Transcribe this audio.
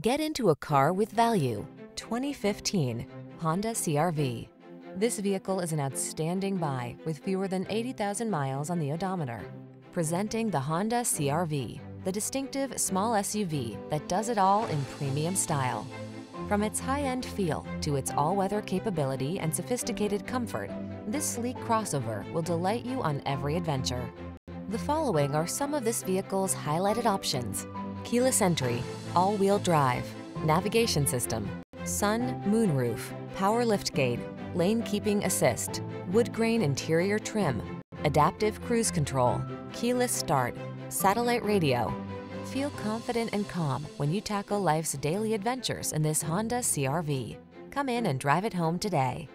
Get into a car with value. 2015 Honda CRV. This vehicle is an outstanding buy with fewer than 80,000 miles on the odometer. Presenting the Honda CRV, the distinctive small SUV that does it all in premium style. From its high-end feel to its all-weather capability and sophisticated comfort, this sleek crossover will delight you on every adventure. The following are some of this vehicle's highlighted options. Keyless entry, all-wheel drive, navigation system, sun, moonroof, power liftgate, lane keeping assist, wood grain interior trim, adaptive cruise control, keyless start, satellite radio. Feel confident and calm when you tackle life's daily adventures in this Honda CRV. Come in and drive it home today.